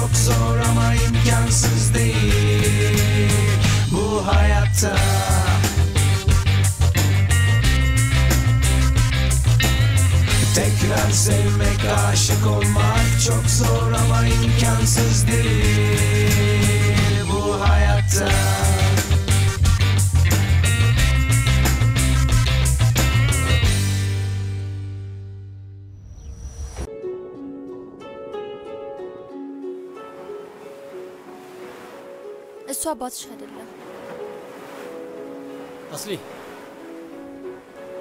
çok zor ama imkansız değil. Bu hayatta. Tekrar sevmek, aşık olmak çok zor ama imkansız değil. Bu hayatta. እሱ አባትሽ አይደለም። አስሊ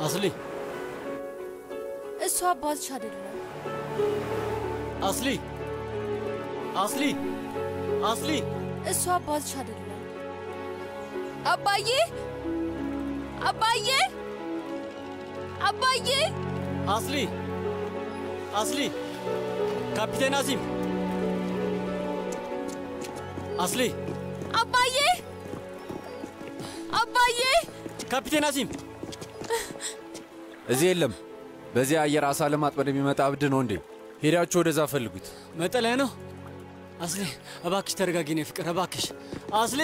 አስሊ እሱ አባትሽ አይደለም። አስሊ አስሊ አስሊ እሱ አባትሽ አይደለም። አባዬ አባዬ አባዬ አስሊ አስሊ ካፒቴን አዚም አስሊ አባዬ አባዬ ካፒቴን አዚም እዚህ የለም። በዚህ አየር አሳ ለማጥመድ የሚመጣ እብድ ነው እንዴ? ሄዳችሁ ወደዛ ፈልጉት። መጠለያ ነው። አስሊ እባክሽ ተረጋጊ፣ የኔ ፍቅር እባክሽ። አስሊ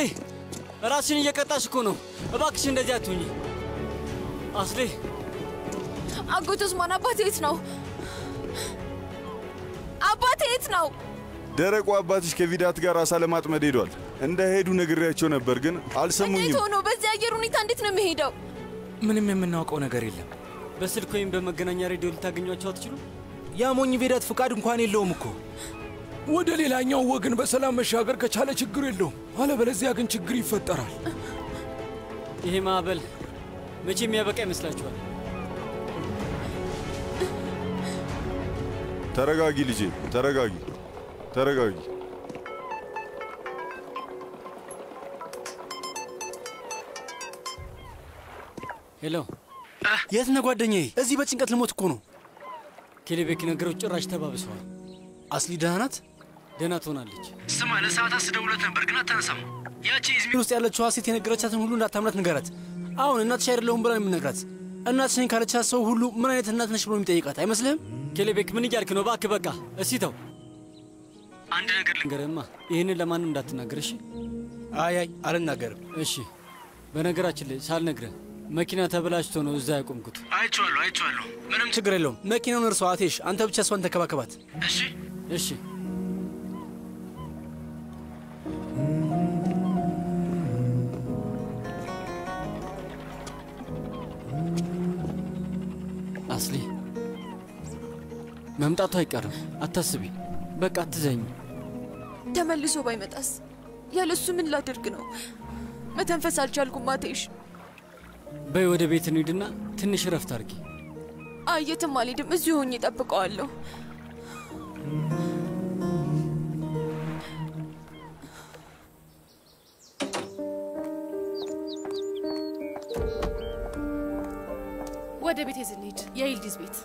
ራስሽን እየቀጣሽ እኮ ነው። እባክሽ እንደዚህ አትሁኝ። አስሊ አጎቴ ኡስማን አባቴ የት ነው? አባቴ የት ነው? ደረቁ አባትሽ ከቪዳት ጋር አሳ ለማጥመድ ሄዷል። እንዳይሄዱ ነግሬያቸው ነበር፣ ግን እንዴት አልሰሙኝም። ሆኖ በዚህ አየር ሁኔታ እንዴት ነው የሚሄደው? ምንም የምናውቀው ነገር የለም። በስልክ ወይም በመገናኛ ሬዲዮ ልታገኟቸው አትችሉ? ያ ሞኝ ቬዳት ፍቃድ እንኳን የለውም እኮ። ወደ ሌላኛው ወገን በሰላም መሻገር ከቻለ ችግር የለውም። አለበለዚያ ግን ችግር ይፈጠራል። ይሄ ማዕበል መቼ የሚያበቃ ይመስላችኋል? ተረጋጊ ልጄ፣ ተረጋጊ፣ ተረጋጊ። Hello የት ነህ ጓደኛዬ? እዚህ በጭንቀት ልሞት እኮ ነው። ኬሌቤክ ነገሮች ጭራሽ ተባብሰዋል። አስሊ ደህና ናት? ደህና ትሆናለች። ስማ፣ ለሰዓታት ስደውልለት ነበር ግን አታነሳም። ያቺ ኢዝሚር ውስጥ ያለችው ሴት የነገረቻትን ሁሉ እንዳታምናት ንገራት። አሁን እናትሽ አይደለሁም ብላ የምነግራት እናትሽ ነኝ ካለቻት ሰው ሁሉ ምን አይነት እናት ነሽ ብሎ የሚጠይቃት አይመስልህም? ኬሌቤክ ምን እያልክ ነው? እባክህ በቃ እስቲ ተው። አንድ ነገር ልንገርህማ፣ ይህንን ለማንም እንዳትናገር እሺ? አይ አይ አልናገርም። እሺ። በነገራችን ላይ ሳልነግርህ መኪና ተበላሽቶ ነው እዛ ያቆምኩት። አይቼዋለሁ፣ አይቼዋለሁ። ምንም ችግር የለውም። መኪናውን እርሷ አቴሽ፣ አንተ ብቻ እሷን ተከባከባት። እሺ እሺ። አስሊ መምጣቱ አይቀርም፣ አታስቢ። በቃ አትዘኝ። ተመልሶ ባይመጣስ? ያለሱ ምን ላደርግ ነው? መተንፈስ አልቻልኩም። ማቴሽ በይ ወደ ቤት እንሂድና ትንሽ እረፍት አድርጊ። አይ የትም አልሄድም። እዚሁ ሆኜ እጠብቀዋለሁ። ወደ ቤት የዝንሂድ የይልዲዝ ቤት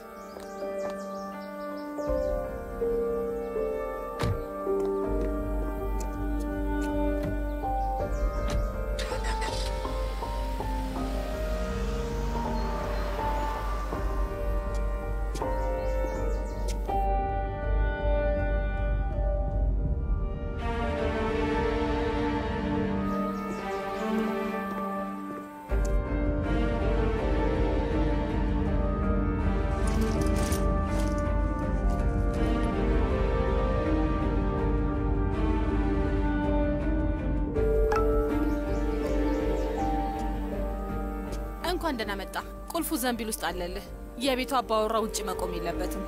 ዘንቢል ውስጥ አለልህ። የቤቱ አባወራ ውጭ መቆም የለበትም።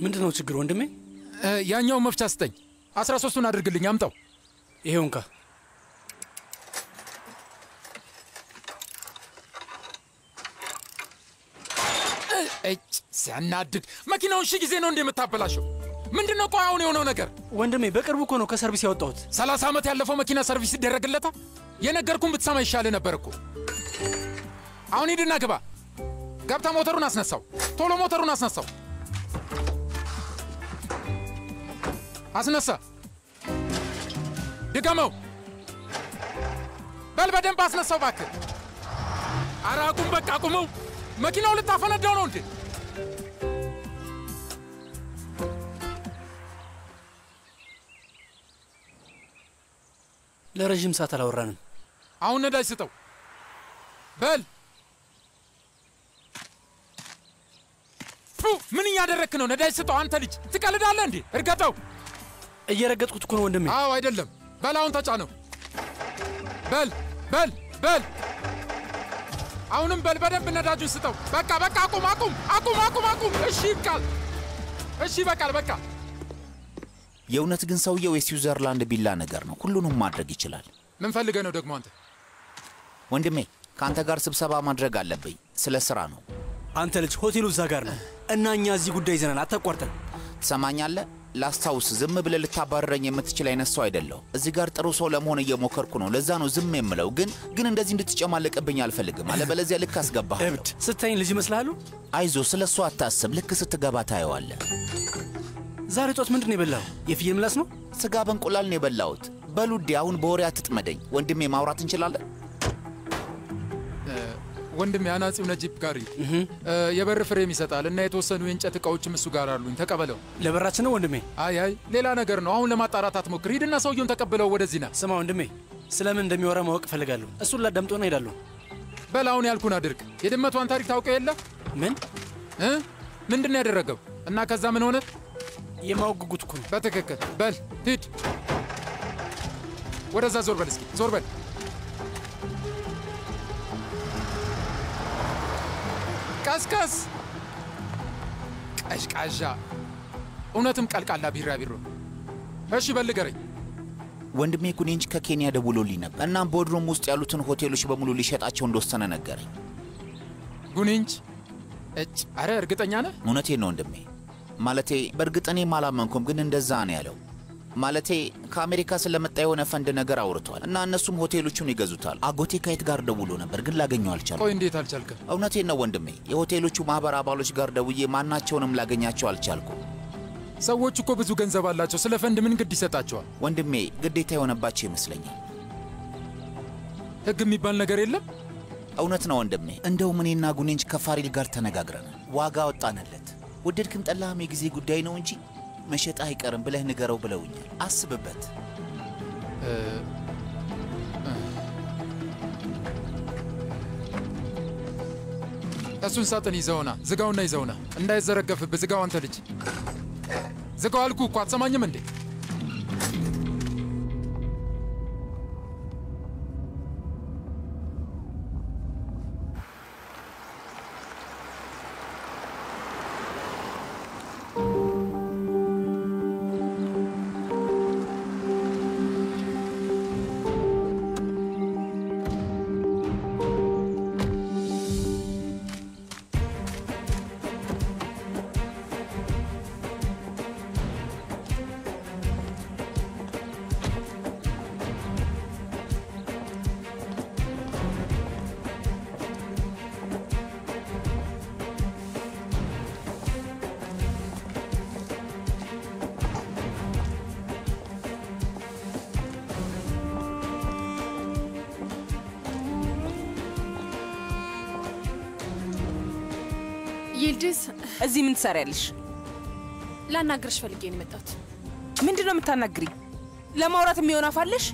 ምንድን ነው ችግር ወንድሜ? ያኛውን መፍቻ ስጠኝ። አስራ ሶስቱን አድርግልኝ፣ አምጣው። ይሄው ሲያናድድ! መኪናውን ሺህ ጊዜ ነው እንደ የምታበላሸው። ምንድን ነው ቆይ አሁን የሆነው ነገር? ወንድሜ በቅርቡ እኮ ነው ከሰርቪስ ያወጣሁት። ሰላሳ ዓመት ያለፈው መኪና ሰርቪስ ይደረግለታ? የነገርኩን ብትሰማ ይሻልህ ነበር እኮ። አሁን ሂድና ግባ። ገብታ ሞተሩን አስነሳው። ቶሎ ሞተሩን አስነሳው። አስነሳ። ድገመው። በል በደንብ አስነሳው እባክህ። ኧረ አቁም፣ በቃ አቁመው። መኪናው ልታፈነዳው ነው እንዴ? ለረዥም ሰዓት አላወራንም። አሁን ነዳጅ ስጠው። በል ምን እያደረክ ነው? ነዳጅ ስጠው። አንተ ልጅ ትቀልዳለህ እንዴ? እርገጠው። እየረገጥኩት እኮ ነው ወንድሜ። አዎ አይደለም። በል አሁን ተጫነው። በል በል በል አሁንም በል በደንብ ነዳጁን ስጠው። በቃ በቃ አቁም አቁም አቁም አቁም አቁም። እሺ ይብቃል። እሺ ይበቃል። በቃ የእውነት ግን ሰውየው የስዊዘርላንድ ቢላ ነገር ነው። ሁሉንም ማድረግ ይችላል። ምን ፈልገህ ነው ደግሞ አንተ? ወንድሜ ከአንተ ጋር ስብሰባ ማድረግ አለብኝ። ስለ ስራ ነው። አንተ ልጅ ሆቴሉ እዛ ጋር ነው እና እኛ እዚህ ጉዳይ ይዘናል። አታቋርጠን። ትሰማኛለህ? ላስታውስ፣ ዝም ብለህ ልታባረረኝ የምትችል አይነት ሰው አይደለሁ። እዚህ ጋር ጥሩ ሰው ለመሆን እየሞከርኩ ነው። ለዛ ነው ዝም የምለው። ግን ግን እንደዚህ እንድትጨማለቅብኝ አልፈልግም። አለበለዚያ ልክ አስገባሃለሁ። እብድ ስታይኝ ልጅ ይመስልሃሉ? አይዞ፣ ስለ እሱ አታስብ። ልክ ስትገባ ታየዋለህ። ዛሬ ጧት ምንድን ነው የበላው? የፍየል ምላስ ነው? ስጋ በእንቁላል ነው የበላሁት። በሉዴ፣ አሁን በወሬ አትጥመደኝ። ወንድሜ ማውራት እንችላለን? ወንድም የአናጺው ነጂብ ጋሪ እ፣ የበር ፍሬም ይሰጣል እና የተወሰኑ የእንጨት እቃዎችም እሱ ጋር አሉኝ። ተቀበለው። ለበራችን ነው ወንድሜ። አይ አይ ሌላ ነገር ነው። አሁን ለማጣራት አትሞክር። ሂድና ሰውየውን ተቀብለው ወደዚህ ና። ስማ ወንድሜ፣ ስለምን እንደሚወራ ማወቅ እፈልጋለሁ። እሱን ላዳምጦና ሄዳለሁ። አሁን ያልኩን አድርግ። የድመቷን ታሪክ ታውቀው የለ ምን እ ምንድን ነው ያደረገው? እና ከዛ ምን ሆነ? የማወቅ ጉጉት እኮ ነው። በትክክል በል ሂድ። ወደዛ ዞር በል እስኪ ዞር በል። ቀስቀስ ቀዥቃዣ፣ እውነትም ቀልቃላ ቢራቢሮ። እሺ በል ንገረኝ። ወንድሜ ኩኔንች ከኬንያ ደውሎልኝ ነበር። እናም ቦድሮም ውስጥ ያሉትን ሆቴሎች በሙሉ ሊሸጣቸው እንደወሰነ ነገረኝ። ጉኒንች እጭ፣ አረ እርግጠኛ ነህ? እውነቴን ነው ወንድሜ። ማለቴ በእርግጥ እኔም አላመንኩም፣ ግን እንደዛ ነው ያለው። ማለቴ ከአሜሪካ ስለመጣ የሆነ ፈንድ ነገር አውርቷል እና እነሱም ሆቴሎቹን ይገዙታል። አጎቴ ከየት ጋር ደውሎ ነበር፣ ግን ላገኘው አልቻልኩም። ቆይ እንዴት አልቻልክም? እውነቴን ነው ወንድሜ። የሆቴሎቹ ማኅበር አባሎች ጋር ደውዬ ማናቸውንም ላገኛቸው አልቻልኩም። ሰዎች እኮ ብዙ ገንዘብ አላቸው። ስለ ፈንድ ምን ግድ ይሰጣቸዋል? ወንድሜ ግዴታ የሆነባቸው ይመስለኛል። ሕግ የሚባል ነገር የለም። እውነት ነው ወንድሜ። እንደውም እኔና ጉኔንች ከፋሪል ጋር ተነጋግረናል። ዋጋ ወጣንለት። ወደድክም ጠላህም የጊዜ ጉዳይ ነው እንጂ መሸጥ አይቀርም ብለህ ንገረው ብለውኛል። አስብበት። እሱን ሳጥን ይዘውና ዝጋውና ይዘውና እንዳይዘረገፍብህ ዝጋው። አንተ ልጅ ዝጋው አልኩህ እኮ አትሰማኝም እንዴ? ይልዲዝ እዚህ ምን ትሰሪያለሽ? ላናግርሽ ፈልጌ ነው የመጣሁት። ምንድን ነው የምታናግሪኝ? ለማውራት የሚሆን አፍ አለሽ?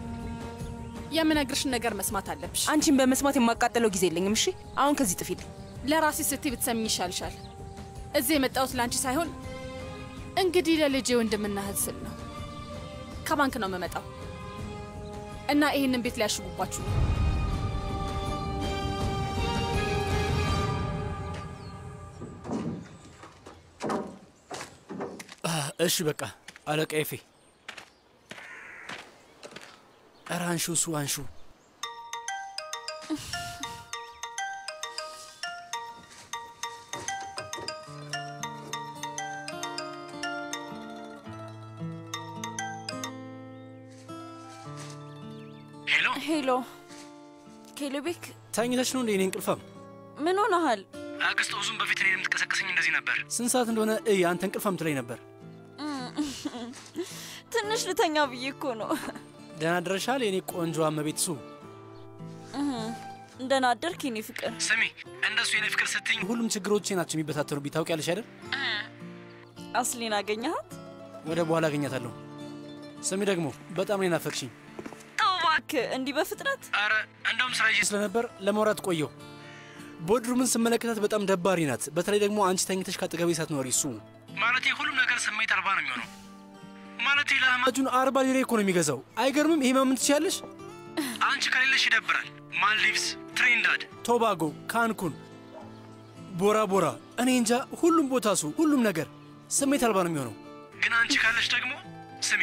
የምነግርሽን ነገር መስማት አለብሽ። አንቺን በመስማት የማቃጠለው ጊዜ የለኝም። እሺ አሁን ከዚህ ጥፊልኝ። ለራሴ ስትይ ብትሰሚኝ ይሻልሻል። እዚህ የመጣሁት ለአንቺ ሳይሆን እንግዲህ ለልጄ ወንድምና እህት ስል ነው። ከባንክ ነው የምመጣው እና ይህንን ቤት ሊያሽጉባችሁ ነው። እሺ በቃ አለቃ ኤፌ። ኧረ አንሹ፣ እሱ አንሹ። Hello hello ኬሌቤክ፣ ተኝተሽ ነው እንደ እኔ እንቅልፋም? ምን ሆነሃል? አክስት ብዙም በፊት እኔን የምትቀሰቅሰኝ እንደዚህ ነበር። ስንት ሰዓት እንደሆነ እይ፣ አንተ እንቅልፋም ትለኝ ነበር። ትንሽ ልተኛ ብዬ እኮ ነው። ደህና ደረሻል የኔ ቆንጆ እመቤት ሱ። እንደምን አደርክ የኔ ፍቅር። ስሚ እንደሱ የኔ ፍቅር ስትኝ ሁሉም ችግሮቼ ናቸው የሚበታተኑብኝ። ታውቂያለሽ አይደል? አስሊን አገኘሃት? ወደ በኋላ አገኛታለሁ። ስሚ ደግሞ በጣም ነው የናፈቅሽኝ ተው እባክህ፣ እንዲህ በፍጥነት አረ እንደውም ስራ ይዤ ስለነበር ለማውራት ቆየሁ። ቦድሩምን ስመለከታት በጣም ደባሪ ናት። በተለይ ደግሞ አንቺ ተኝተሽ ካጠገቤ ሳትኖሪ እሱ ማለቴ ሁሉም ነገር ስሜት አልባ ነው የሚሆነው። ማለቴ ለህማ አጁን አርባ ሊሬ እኮ ነው የሚገዛው። አይገርምም? ይሄ ማመን ትችያለሽ? አንቺ ከሌለሽ ይደብራል። ማልዲቭስ፣ ትሪንዳድ፣ ቶባጎ፣ ካንኩን፣ ቦራ ቦራ፣ እኔ እንጃ ሁሉም ቦታ ሱ ሁሉም ነገር ስሜት አልባ ነው የሚሆነው። ግን አንቺ ካለሽ ደግሞ ስሚ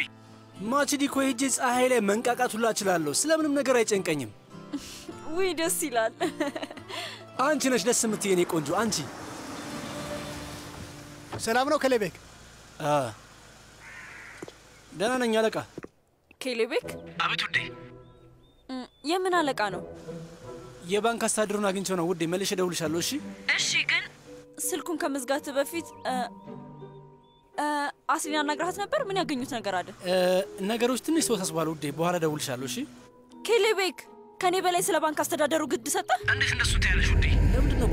ማችዲ እኮ ሄጄ ፀሐይ ላይ መንቃቃት ሁላ እችላለሁ። ስለምንም ነገር አይጨንቀኝም። ውይ ደስ ይላል። አንቺ ነሽ ደስ የምትይ የኔ ቆንጆ አንቺ። ሰላም ነው ከሌቤክ? አ፣ ደህና ነኝ አለቃ። ኬሌቤክ፣ አቤት ውዴ። የምን አለቃ ነው? የባንክ አስተዳደሩን አግኝቼው ነው ውዴ። መልሼ እደውልልሻለሁ። እሺ እሺ፣ ግን ስልኩን ከመዝጋት በፊት እ፣ እ፣ አስሊን አናግረሃት ነበር? ምን ያገኙት ነገር አለ? እ፣ ነገሮች ትንሽ ተወሳስበዋል ውዴ። በኋላ እደውልልሻለሁ። እሺ ኬሌቤክ፣ ከኔ በላይ ስለ ባንክ አስተዳደሩ ግድ ሰጠ? እንዴት እንደሱ ትያለሽ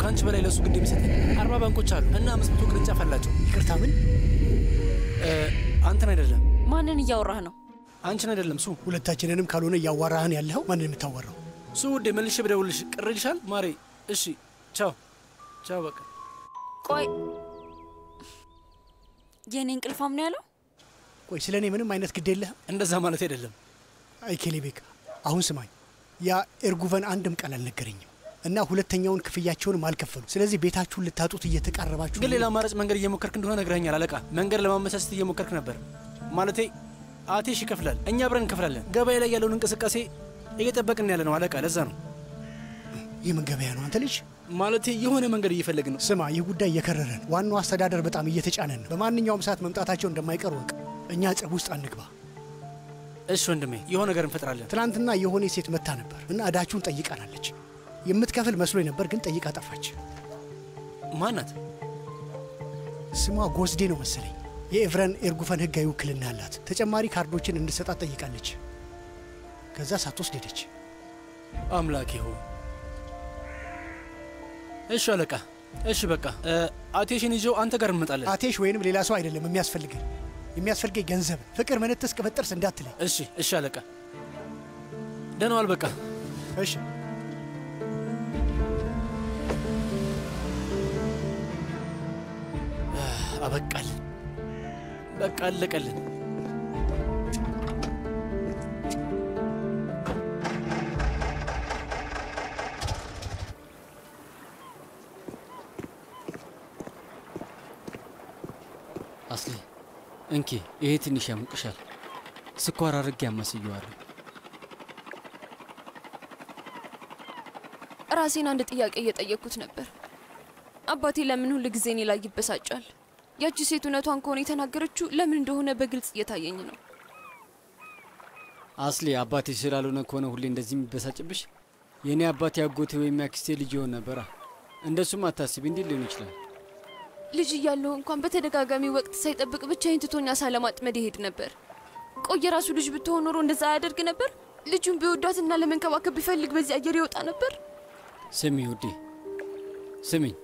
ከአንቺ በላይ ለእሱ ግድ የሚሰጠኝ? አርባ ባንኮች አሉ እና አምስት መቶ ቅርንጫፍ አላቸው። ይቅርታ ምን? አንተን አይደለም ማንን እያወራህ ነው? አንቺን አይደለም ሱ ሁለታችንንም ካልሆነ እያዋራህን ያለኸው ማንን የምታወራው? ሱ ውዴ። መልሼ ብደውልልሽ ቅር ይልሻል ማሬ? እሺ ቻው ቻው። በቃ ቆይ የእኔ እንቅልፋም ነው ያለው? ቆይ ስለ እኔ ምንም አይነት ግድ የለህም? እንደዛ ማለት አይደለም። አይ ኬሌቤክ፣ አሁን ስማኝ። ያ ኤርጉቨን አንድም ቃል አልነገረኝም እና ሁለተኛውን ክፍያቸውንም አልከፈሉ። ስለዚህ ቤታችሁን ልታጡት እየተቃረባችሁ ግን ሌላ አማራጭ መንገድ እየሞከርክ እንደሆነ ነግረኛል አለቃ። መንገድ ለማመቻቸት እየሞከርክ ነበር ማለቴ። አቴሽ ይከፍላል፣ እኛ አብረን እንከፍላለን። ገበያ ላይ ያለውን እንቅስቃሴ እየጠበቅን ያለ ነው አለቃ። ለዛ ነው ይህ ምን ገበያ ነው አንተ ልጅ? ማለቴ የሆነ መንገድ እየፈለግን ነው። ስማ፣ ይህ ጉዳይ እየከረረ ነው። ዋናው አስተዳደር በጣም እየተጫነን ነው። በማንኛውም ሰዓት መምጣታቸው እንደማይቀር ወቅ። እኛ ጸብ ውስጥ አንግባ። እሺ ወንድሜ፣ የሆነ ነገር እንፈጥራለን። ትናንትና የሆነ ሴት መታ ነበር እና እዳችሁን ጠይቃናለች። የምትከፍል መስሎኝ ነበር፣ ግን ጠይቃ ጠፋች። ማናት? ስሟ ጎስዴ ነው መሰለኝ። የኤቭረን ኤርጉፈን ህጋዊ ውክልና ያላት ተጨማሪ ካርዶችን እንድሰጣት ጠይቃለች። ከዛ ሳትወስድ ሄደች። አምላክ ሆ እሺ አለቃ፣ እሺ በቃ አቴሽን ይዤው አንተ ጋር እንመጣለን። አቴሽ ወይንም ሌላ ሰው አይደለም የሚያስፈልገኝ የሚያስፈልገኝ ገንዘብ፣ ፍቅር፣ ምንትስ ቅብጥርስ እንዳትለኝ። እሺ እሺ አለቃ፣ ደህና ዋል። በቃ እሺ አበቃልን። በቃ አለቀልን። አስሊ እንኪ፣ ይሄ ትንሽ ያሙቅሻል። ስኳር አድርጌ ያማስየዋለሁ። ራሴን አንድ ጥያቄ እየጠየቅኩት ነበር። አባቴ ለምን ሁል ጊዜ እኔ ላይ ይበሳጫል? ያቺ ሴት እውነቷን ከሆነ የተናገረችው ለምን እንደሆነ በግልጽ እየታየኝ ነው። አስሊ አባቴ ስላልሆነ ከሆነ ሁሌ እንደዚህ የሚበሳጭብሽ? የእኔ አባቴ አጎቴ ወይም ያክስቴ ልጅ ይሆን ነበራ። እንደሱም አታስቢ፣ እንዲህ ሊሆን ይችላል። ልጅ እያለሁ እንኳን በተደጋጋሚ ወቅት ሳይጠብቅ ብቻዬን ትቶኝ አሳ ለማጥመድ ይሄድ ነበር። ቆይ የራሱ ልጅ ብትሆን ኖሮ እንደዛ አያደርግ ነበር? ልጁን ቢወዳትና ለመንከባከብ ቢፈልግ በዚህ አየር ይወጣ ነበር? ስሚ ውዴ፣ ስሚኝ።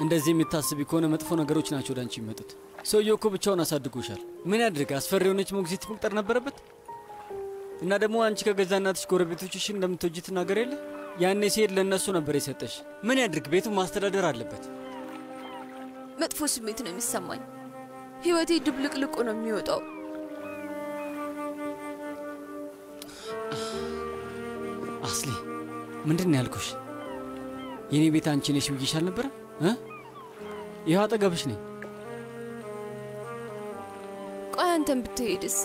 እንደዚህ የምታስቢ ከሆነ መጥፎ ነገሮች ናቸው ወደ አንቺ የሚመጡት። ሰውየው እኮ ብቻውን አሳድጎሻል። ምን ያድርግ? አስፈሪ የሆነች ሞግዚት መቅጠር ነበረበት? እና ደግሞ አንቺ ከገዛ እናትሽ ጎረቤቶችሽ እንደምትወጂ ትናገር የለ ያኔ ሲሄድ ለእነሱ ነበር የሰጠሽ። ምን ያድርግ? ቤቱን ማስተዳደር አለበት። መጥፎ ስሜት ነው የሚሰማኝ። ህይወቴ ድብልቅልቁ ነው የሚወጣው። አስሊ ምንድን ነው ያልኩሽ? የእኔ ቤት አንቺ ነሽ ብዬሽ አልነበረ? ይኸው አጠገብሽ ነኝ። ቆይ አንተን ብትሄድስ?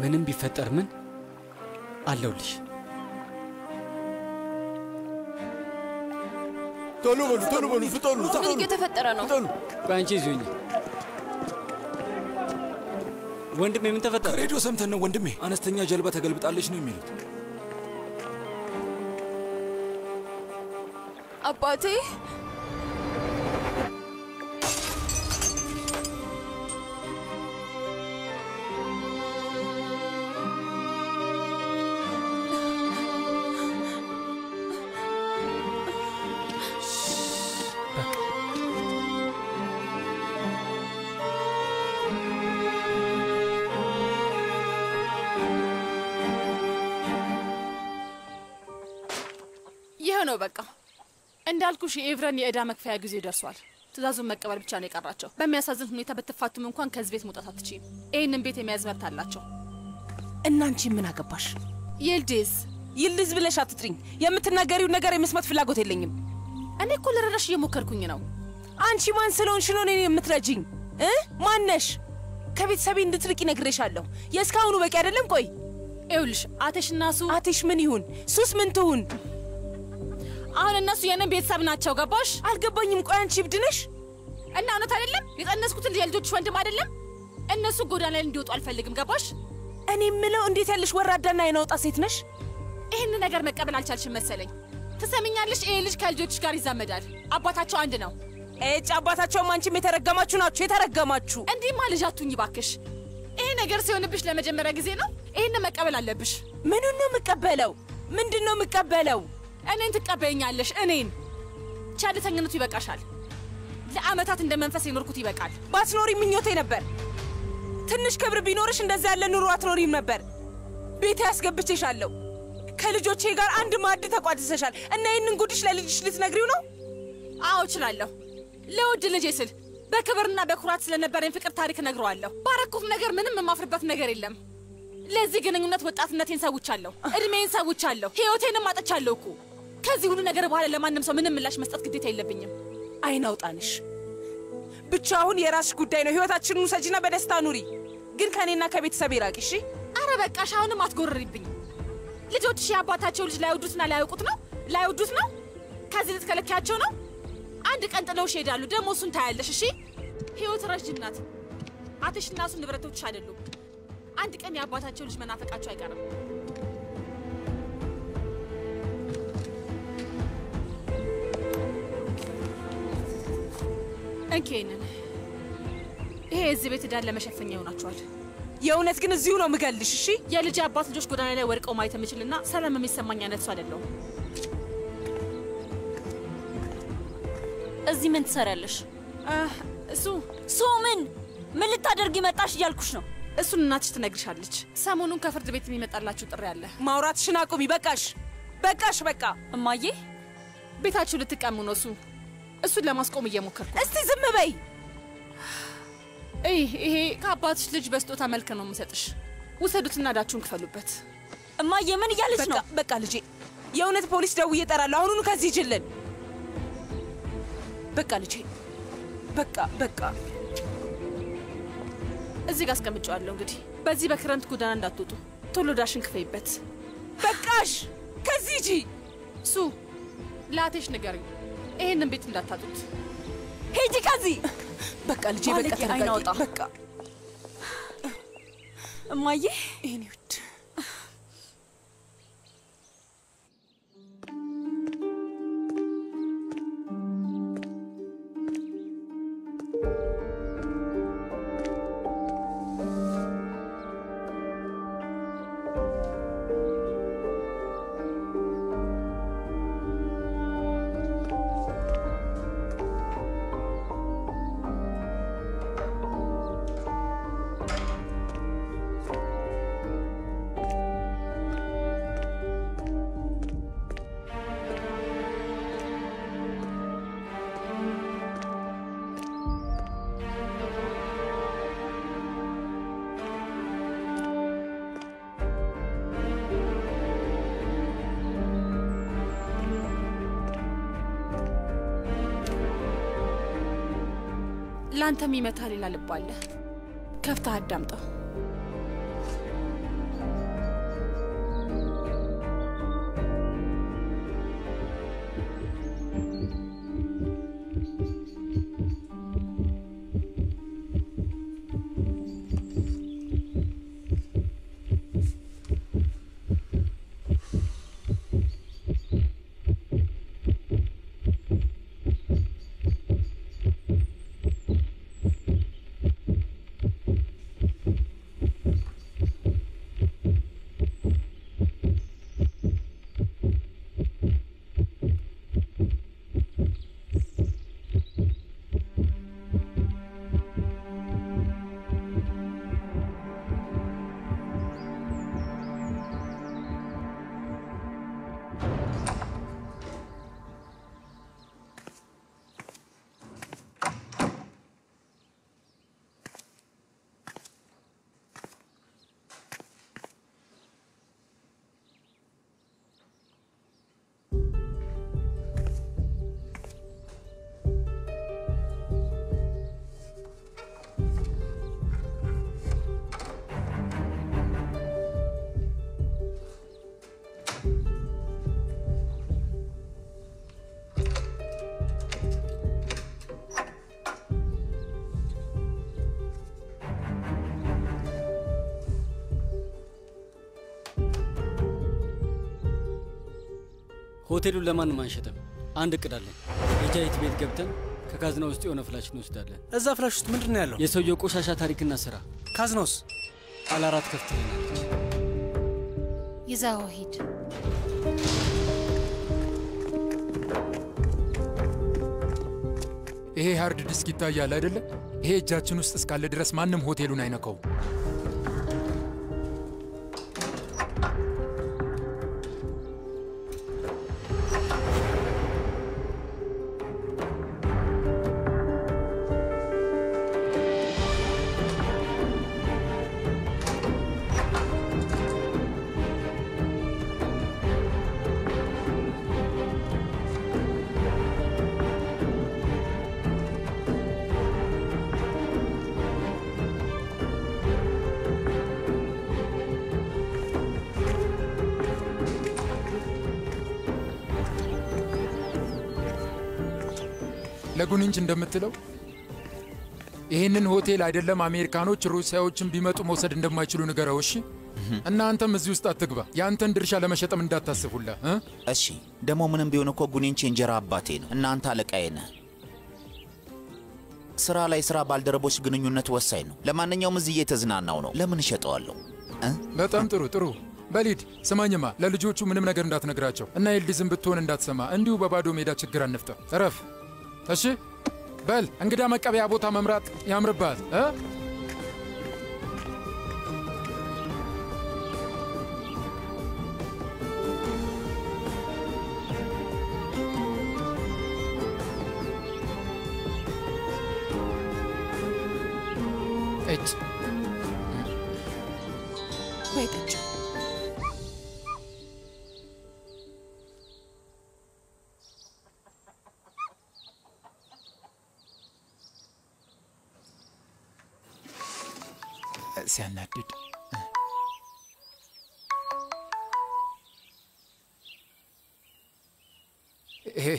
ምንም ቢፈጠር ምን አለውልሽ። ቶሎ በሉ ቶሎ በሉ ፍጠኑ ምን እየተፈጠረ ነው? ቆይ አንቺ ይዞኝ ወንድሜ፣ ምን ተፈጠረ? ሬዲዮ ሰምተን ነው ወንድሜ። አነስተኛ ጀልባ ተገልብጣለች ነው የሚሉት። አባቴ እንዳልኩሽ የኤቭረን የዕዳ መክፈያ ጊዜ ደርሷል። ትእዛዙን መቀበል ብቻ ነው የቀራቸው። በሚያሳዝን ሁኔታ ብትፋቱም እንኳን ከዚህ ቤት መውጣት አትችይም። ይህንን ቤት የመያዝ መብት አላቸው። እናንቺ ምን አገባሽ? ይልዲዝ ይልዝ ብለሽ አትጥሪኝ። የምትናገሪው ነገር የመስማት ፍላጎት የለኝም። እኔ እኮ ልረዳሽ እየሞከርኩኝ ነው። አንቺ ማን ስለሆንሽ ነው እኔን የምትረጂኝ? እ ማነሽ? ከቤተሰቤ እንድትርቂ ነግሬሻለሁ። የእስካሁኑ በቂ አይደለም። ቆይ ይኸውልሽ፣ አቴሽና ሱ አቴሽ ምን ይሁን ሱስ ምን ትሁን? አሁን እነሱ የኔን ቤተሰብ ናቸው። ገባሽ? አልገባኝም። ቆይ አንቺ እብድ ነሽ እና እውነት አይደለም የጸነስኩትን የልጆች ወንድም አይደለም። እነሱ ጎዳና ላይ እንዲወጡ አልፈልግም። ገባሽ? እኔ የምለው እንዴት ያለሽ ወራዳና የናውጣ ሴት ነሽ? ይህን ነገር መቀበል አልቻልሽም መሰለኝ። ትሰሚኛለሽ? ይሄ ልጅ ከልጆችሽ ጋር ይዛመዳል። አባታቸው አንድ ነው። እጭ አባታቸውም አንቺም የተረገማችሁ ናችሁ። የተረገማችሁ እንዲህማ ልጅ አትሁኝ ባክሽ። ይሄ ነገር ሲሆንብሽ ለመጀመሪያ ጊዜ ነው። ይህን መቀበል አለብሽ። ምኑን ነው የምቀበለው? ምንድን ነው የምቀበለው? እኔን ትቀበይኛለሽ። እኔን ቻልተኝነቱ ይበቃሻል። ለአመታት እንደ መንፈስ የኖርኩት ይበቃል። ባትኖሪ ምኞቴ ነበር። ትንሽ ክብር ቢኖርሽ እንደዚያ ያለ ኑሮ አትኖሪም ነበር። ቤቴ ያስገብቼሻለሁ። ከልጆቼ ጋር አንድ ማዕድ ተቋድሰሻል እና ይህንን ጉድሽ ለልጅሽ ልትነግሪው ነው? አዎ እችላለሁ። ለውድ ልጄ ስል በክብርና በኩራት ስለነበረኝ ፍቅር ታሪክ እነግረዋለሁ። ባረኩት ነገር ምንም የማፍርበት ነገር የለም። ለዚህ ግንኙነት ወጣትነቴን ሰውቻለሁ፣ እድሜን ሰውቻለሁ፣ ህይወቴንም አጥቻለሁ እኮ። ከዚህ ሁሉ ነገር በኋላ ለማንም ሰው ምንም ምላሽ መስጠት ግዴታ የለብኝም። አይናውጣንሽ ብቻ አሁን የራስሽ ጉዳይ ነው። ህይወታችንን ውሰጂና በደስታ ኑሪ፣ ግን ከእኔና ከቤተሰብ ይራቂ። እሺ? አረ በቃሽ፣ አሁንም አትጎርሪብኝ። ልጆችሽ የአባታቸው ልጅ ላይወዱትና ላያውቁት ነው ላይወዱት ነው። ከዚህ ልትከለኪያቸው ነው። አንድ ቀን ጥለውሽ ይሄዳሉ። ደግሞ እሱን ታያለሽ። እሺ? ህይወት ረዥም ናት። አትሽና እሱ ንብረቶችሽ አይደሉም። አንድ ቀን የአባታቸው ልጅ መናፈቃቸው አይቀርም። እንኬንን ይሄ የዚህ ቤት ዕዳን ለመሸፈኛ ይሆናችኋል። የእውነት ግን እዚሁ ነው ምገልሽ። እሺ? የልጅ አባት ልጆች ጎዳና ላይ ወድቀው ማየት የምችልና ሰላም የሚሰማኝ አይነት ሰው አይደለሁም። እዚህ ምን ትሰሪያለሽ? እሱ ሱ ምን ምን ልታደርጊ መጣሽ እያልኩሽ ነው። እሱን እናትሽ ትነግርሻለች። ሰሞኑን ከፍርድ ቤት የሚመጣላችሁ ጥሪ አለ። ማውራትሽን አቁሚ። በቃሽ፣ በቃሽ፣ በቃ እማዬ፣ ቤታችሁ ልትቀሙ ነው። እሱ እሱን ለማስቆም እየሞከርኩ። እስቲ ዝም በይ። ይሄ ከአባትሽ ልጅ በስጦታ መልክ ነው የምሰጥሽ። ውሰዱትና ዕዳችሁን ክፈሉበት። እማዬ፣ ምን እያለች ነው? በቃ ልጄ፣ የእውነት ፖሊስ ደውዬ እጠራለሁ። አሁኑኑ ከዚህ ይጅልን። በቃ ልጄ፣ በቃ በቃ እዚህ ጋር አስቀምጨዋለሁ። እንግዲህ በዚህ በክረምት ጎዳና እንዳትወጡ፣ ቶሎ ዕዳሽን ክፈይበት። በቃሽ፣ ከዚህ ሂጂ። ሱ ለአቴሽ ንገሪው፣ ይሄንን ቤት እንዳታጡት። ሂጂ ከዚህ። በቃ ልጄ፣ በቃ አውጣ። በቃ እማዬ፣ ይሄኔ ውድ የሚመታ ሌላ ልብ አለ። ከፍተህ አዳምጠው። ሆቴሉን ለማንም አንሸጥም። አንድ እቅድ አለን። የጃይት ቤት ገብተን ከካዝና ውስጥ የሆነ flash እንወስዳለን። እዛ flash ውስጥ ምንድን ነው ያለው? የሰውየው ቆሻሻ ታሪክና ስራ። ካዝናውስ? ቃል አራት ከፍትልናለች። ይዛው ሂድ። ይሄ hard disk ይታያል አይደለ? ይሄ እጃችን ውስጥ እስካለ ድረስ ማንም ሆቴሉን አይነካውም። ለጉንንች እንደምትለው ይህንን ሆቴል አይደለም አሜሪካኖች ሩሲያዎችን ቢመጡ መውሰድ እንደማይችሉ ንገረው። እሺ። እና አንተም እዚህ ውስጥ አትግባ። የአንተን ድርሻ ለመሸጥም እንዳታስቡላ። እሺ። ደግሞ ምንም ቢሆን እኮ ጉኒንች እንጀራ አባቴ ነው፣ እናንተ አለቃዬ ነህ። ስራ ላይ ስራ ባልደረቦች ግንኙነት ወሳኝ ነው። ለማንኛውም እዚህ እየተዝናናው ነው። ለምን እሸጠዋለሁ? በጣም ጥሩ ጥሩ። በሊድ ስማኝማ፣ ለልጆቹ ምንም ነገር እንዳትነግራቸው እና የልዲዝም ብትሆን እንዳትሰማ። እንዲሁ በባዶ ሜዳ ችግር አንፍጠር። እረፍ። እሺ በል እንግዳ መቀበያ ቦታ መምራት ያምርብሃል እ? እጭ ወይ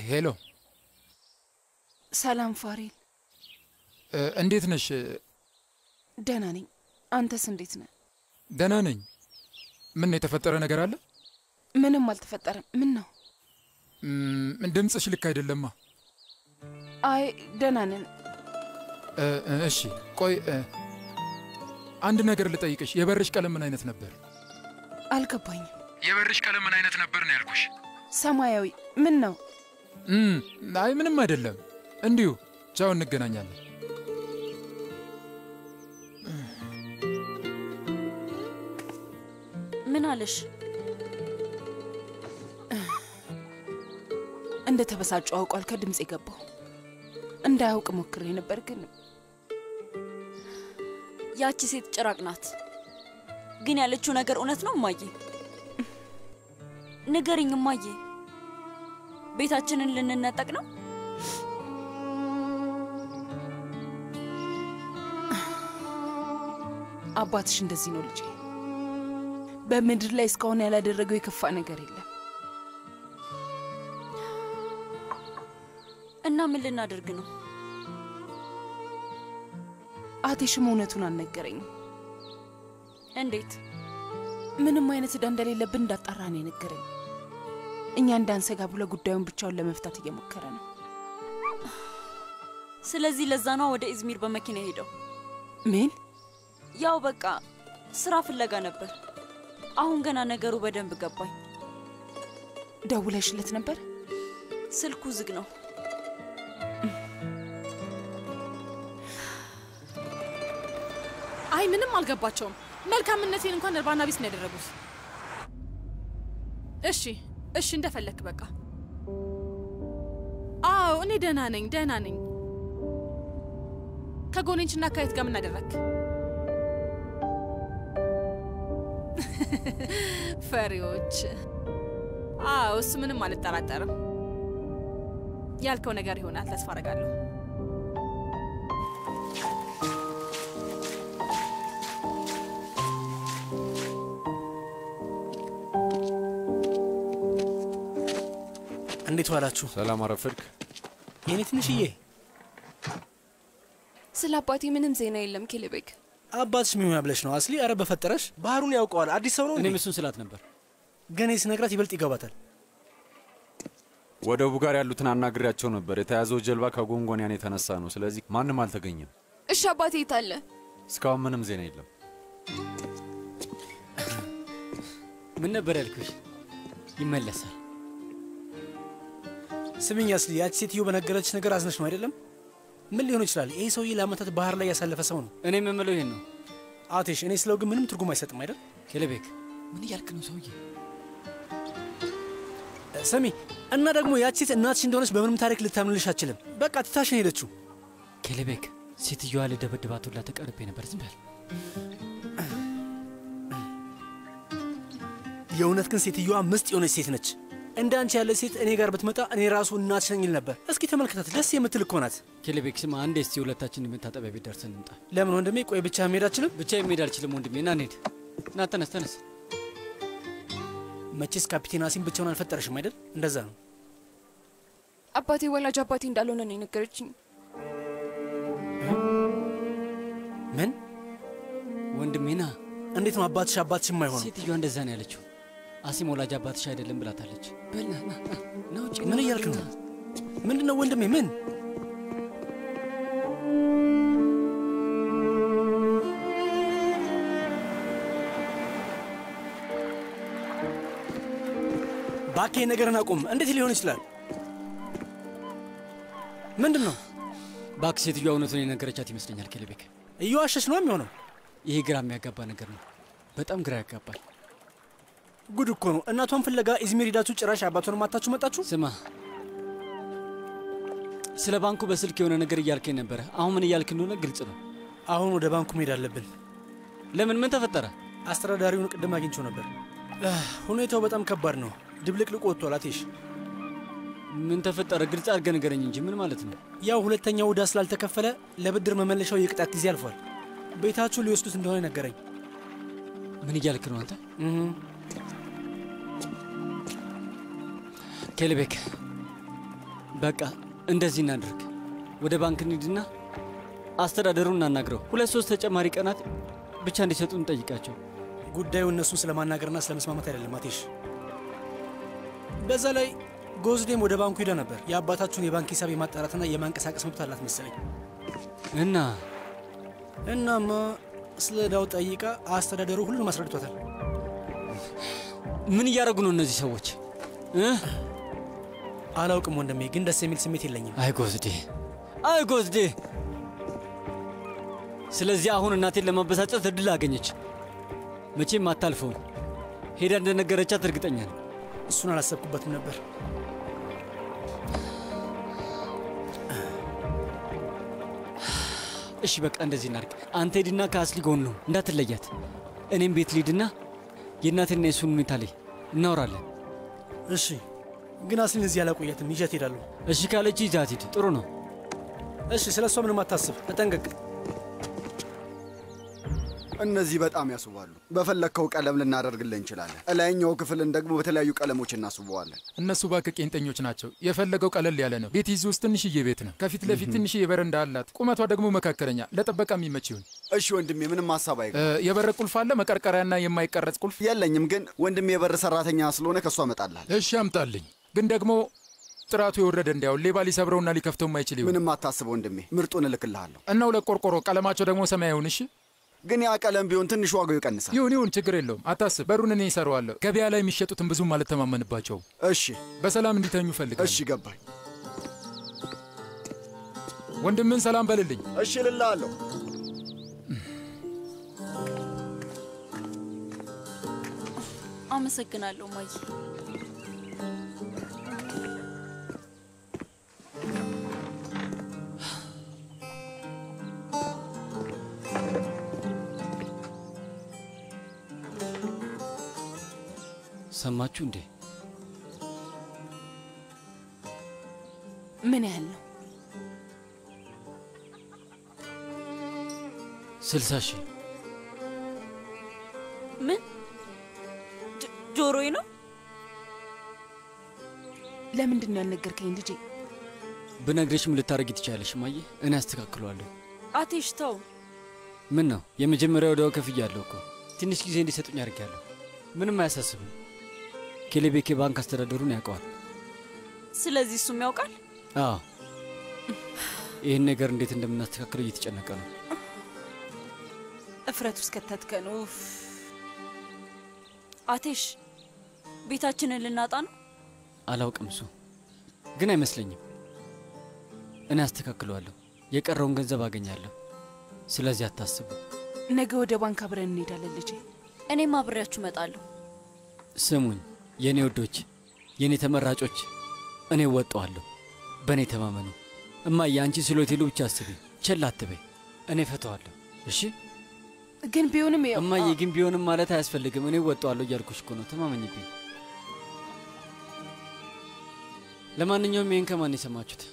Hello ሰላም ፋሪል፣ እንዴት ነሽ? ደህና ነኝ። አንተስ እንዴት ነህ? ደህና ነኝ። ምን የተፈጠረ ነገር አለ? ምንም አልተፈጠረም። ምን ነው? ድምፅሽ ልክ አይደለማ። አይ ደህና ነን። እሺ ቆይ እ፣ አንድ ነገር ልጠይቅሽ። የበርሽ ቀለም ምን አይነት ነበር? አልገባኝም። የበርሽ ቀለም ምን አይነት ነበር ነው ያልኩሽ። ሰማያዊ። ምን ነው? አይ ምንም አይደለም፣ እንዲሁ ቻው፣ እንገናኛለን። ምን አለሽ? እንደ ተበሳጩ አውቋል። ከድምፅ የገባው እንዳያውቅ ሞክሬ ነበር፣ ግን ያቺ ሴት ጭራቅ ናት። ግን ያለችው ነገር እውነት ነው እማዬ? ንገሪኝ እማዬ፣ ቤታችንን ልንነጠቅ ነው? አባትሽ እንደዚህ ነው ልጄ። በምድር ላይ እስካሁን ያላደረገው የከፋ ነገር የለም። እና ምን ልናደርግ ነው? አቴሽም እውነቱን አልነገረኝም። እንዴት? ምንም አይነት ዕዳ እንደሌለብን እንዳጣራ ነው የነገረኝ። እኛ እንዳንሰጋ ብሎ ጉዳዩን ብቻውን ለመፍታት እየሞከረ ነው። ስለዚህ ለዛ ነው ወደ ኢዝሚር በመኪና ሄደው። ምን? ያው በቃ ስራ ፍለጋ ነበር። አሁን ገና ነገሩ በደንብ ገባኝ። ደውለሽለት ነበር? ስልኩ ዝግ ነው። ምንም አልገባቸውም። መልካምነቴን እንኳን እርባና ቢስ ነው ያደረጉት። እሺ እሺ፣ እንደፈለክ በቃ። አዎ እኔ ደህና ነኝ፣ ደህና ነኝ። ከጎኔንችና ከየት ጋር ምን አደረክ? ፈሪዎች። አዎ እሱ ምንም አልጠራጠርም። ያልከው ነገር ይሆናል፣ ተስፋ አደርጋለሁ። እንዴት ዋላችሁ? ሰላም አረፈድክ? የኔ ትንሽዬ ስለ አባቴ ምንም ዜና የለም ኬሌቤክ። አባትሽ ምን ብለሽ ነው? አስሊ፣ አረ በፈጠረሽ ባህሩን ያውቀዋል። አዲስ ሰው ነው። እኔም እሱን ስላት ነበር፣ ግን ስነግራት ይበልጥ ይገባታል። ወደቡ ጋር ያሉትን አናግሬያቸው ነበር። የተያዘው ጀልባ ከጎንጎንያን የተነሳ ነው። ስለዚህ ማንም አልተገኘም። እሺ አባቴ የት አለ? እስካሁን ምንም ዜና የለም። ምን ነበር ያልኩሽ? ይመለሳል። ስምኝ አስሊ፣ ያቺ ሴትዮ በነገረች ነገር አዝነሽ ነው አይደለም? ምን ሊሆን ይችላል? ይህ ሰውዬ ለአመታት ባህር ላይ ያሳለፈ ሰው ነው። እኔ የምምለው ይሄን ነው። አቴሽ፣ እኔ ስለው ግን ምንም ትርጉም አይሰጥም አይደል? ኬሌቤክ፣ ምን እያልክ ነው ሰውዬ? ስሚ፣ እና ደግሞ ያቺ ሴት እናትሽ እንደሆነች በምንም ታሪክ ልታምንልሽ አትችልም። በቃ ትታሽን ሄደችው። ኬሌቤክ፣ ሴትዮዋ ልደበድባት ሁላ ተቀርቤ ነበር። ዝም በል። የእውነት ግን ሴትዮዋ ምስጥ የሆነች ሴት ነች። እንደ አንቺ ያለ ሴት እኔ ጋር ብትመጣ እኔ ራሱ እናትሽ ነኝ ይል ነበር። እስኪ ተመልከታት፣ ደስ የምትል እኮ ናት። ኬሌቤክ ስማ፣ አንዴ እስቲ ሁለታችን መታጠቢያ ቤት ደርሰን እንምጣ። ለምን ወንድሜ? ቆይ ብቻ መሄድ አችልም? ብቻ መሄድ አልችልም ወንድሜ። ና እንሂድ። ና ተነስ፣ ተነስ። መቼስ ካፒቴን አሲም ብቻውን አልፈጠረሽም አይደል? እንደዛ ነው። አባቴ ወላጅ አባቴ እንዳልሆነ ነው የነገረችኝ። ምን ወንድሜ ና። እንዴት ነው አባትሽ አባትሽ የማይሆነው? ሴትዮዋ እንደዛ ነው ያለችው። አሲም ወላጅ አባትሽ አይደለም ብላታለች። ምን እያልክ ነው? ምንድን ነው ወንድሜ? ምን ባኬ ነገርን አቁም። እንዴት ሊሆን ይችላል? ምንድን ነው? ባክ ሴትዮዋ እውነቱን የነገረቻት ይመስለኛል። ኬሌቤክ እየዋሸች ነው የሚሆነው። ይሄ ግራ የሚያጋባ ነገር ነው። በጣም ግራ ያጋባል። ጉድ እኮ ነው። እናቷን ፍለጋ ኢዝሚር ሄዳችሁ ጭራሽ አባቷን ማታችሁ መጣችሁ። ስማ፣ ስለ ባንኩ በስልክ የሆነ ነገር እያልከኝ ነበረ። አሁን ምን እያልክ እንደሆነ ግልጽ ነው። አሁን ወደ ባንኩ መሄድ አለብን። ለምን? ምን ተፈጠረ? አስተዳዳሪውን ቅድም አግኝቼው ነበር። ሁኔታው በጣም ከባድ ነው። ድብልቅልቁ ወጥቷል። አቴሽ ምን ተፈጠረ? ግልጽ አድርገህ ንገረኝ እንጂ ምን ማለት ነው? ያው ሁለተኛው ዕዳ ስላልተከፈለ ለብድር መመለሻው የቅጣት ጊዜ አልፏል። ቤታችሁ ሊወስዱት እንደሆነ ነገረኝ። ምን እያልክ ነው አንተ? ኬልቤክ፣ በቃ እንደዚህ እናድርግ። ወደ ባንክ እንሂድና አስተዳደሩን እናናግረው። ሁለት ሶስት ተጨማሪ ቀናት ብቻ እንዲሰጡ እንጠይቃቸው። ጉዳዩ እነሱን ስለማናገርና ስለመስማማት አይደለም አቴሽ። በዛ ላይ ጎዝዴም ወደ ባንኩ ሄዳ ነበር። የአባታችሁን የባንክ ሂሳብ የማጣራትና የማንቀሳቀስ መብት አላት መሰለኝ። እና እናማ ስለ ዕዳው ጠይቃ አስተዳደሩ ሁሉንም አስረድቷታል። ምን እያደረጉ ነው እነዚህ ሰዎች? አላውቅም ወንድሜ፣ ግን ደስ የሚል ስሜት የለኝም። አይ ጎዝዴ፣ አይ ጎዝዴ። ስለዚህ አሁን እናቴን ለማበሳጨት እድል አገኘች። መቼም አታልፈውም። ሄዳ እንደነገረቻት እርግጠኛ ነው። እሱን አላሰብኩበትም ነበር። እሺ በቃ እንደዚህ እናድርግ። አንተ ሂድና ከአስሊ ጎን ነው እንዳትለያት። እኔም ቤት ልሂድና የእናትና የሱን ሁኔታ ላይ እናወራለን። እሺ፣ ግን አስሊን እዚህ አላቆያትም። ይዣት ሄዳለሁ። እሺ ካለች ይዛት ሂድ። ጥሩ ነው። እሺ፣ ስለ እሷ ምንም አታስብ፣ ተጠንቀቅ። እነዚህ በጣም ያስውባሉ። በፈለግከው ቀለም ልናደርግልህ እንችላለን። እላይኛው ክፍልን ደግሞ በተለያዩ ቀለሞች እናስውበዋለን። እነሱ ባክ ቄንጠኞች ናቸው። የፈለገው ቀለል ያለ ነው። ቤት ይዙ ውስጥ ትንሽዬ ቤት ነው። ከፊት ለፊት ትንሽዬ በረንዳ አላት። ቁመቷ ደግሞ መካከለኛ፣ ለጥበቃ የሚመች ይሁን። እሺ ወንድሜ፣ ምንም ሀሳብ አይገ እ፣ የበር ቁልፍ አለ፣ መቀርቀሪያና የማይቀረጽ ቁልፍ የለኝም፣ ግን ወንድሜ የበር ሰራተኛ ስለሆነ ከእሱ አመጣልሃል። እሺ አምጣልኝ። ግን ደግሞ ጥራቱ የወረደ እንዲያው ሌባ ሊሰብረውና ሊከፍተው የማይችል ይሁን። ምንም አታስብ ወንድሜ፣ ምርጡን እልክልሃለሁ። እና ሁለት ቆርቆሮ፣ ቀለማቸው ደግሞ ሰማያዊውን። እሺ ግን ያ ቀለም ቢሆን ትንሽ ዋጋው ይቀንሳል። ይሁን ይሁን፣ ችግር የለውም አታስብ። በሩን እኔ እሰራዋለሁ። ገበያ ላይ የሚሸጡትን ብዙም አልተማመንባቸውም። እሺ በሰላም እንዲተኙ እፈልጋለሁ። እሺ ገባኝ። ወንድምን ሰላም በልልኝ። እሺ እልልሃለሁ። አመሰግናለሁ ማይ። ሰማችሁ እንዴ? ምን ያህል ነው? ስልሳ ሺህ ምን ጆሮዬ ነው? ለምንድን ነው ያልነገርከኝ ልጄ? ብነግርሽም ልታረጊ ትችላለሽ ማየ። እኔ አስተካክለዋለሁ። አቴሽ ተው። ምን ነው የመጀመሪያ ወዲያው ከፍያለሁ እኮ ትንሽ ጊዜ እንዲሰጡኝ አድርጌያለሁ። ምንም አያሳስብም። ኬሌቤኬ ባንክ አስተዳደሩን ያውቀዋል። ስለዚህ እሱም ያውቃል። አዎ ይህን ነገር እንዴት እንደምናስተካክለው እየተጨነቀ ነው። እፍረት ውስጥ ከተትከን። ኡፍ አቴሽ ቤታችንን ልናጣ ነው። አላውቅም። እሱ ግን አይመስለኝም። እኔ አስተካክለዋለሁ። የቀረውን ገንዘብ አገኛለሁ። ስለዚህ አታስቡ። ነገ ወደ ባንክ አብረን እንሄዳለን ልጄ። እኔም አብሬያችሁ እመጣለሁ። ስሙኝ የእኔ ወዶች፣ የእኔ ተመራጮች፣ እኔ እወጣዋለሁ። በእኔ ተማመኑ። እማዬ፣ አንቺ ስለ ሆቴሉ ብቻ አስቢ፣ ቸል አትበይ። እኔ ፈተዋለሁ። እሺ ግን ቢሆንም እማዬ፣ ግን ቢሆንም ማለት አያስፈልግም። እኔ እወጣዋለሁ እያልኩሽ እኮ ነው። ተማመኝብኝ። ለማንኛውም ይህን ከማን የሰማችሁት?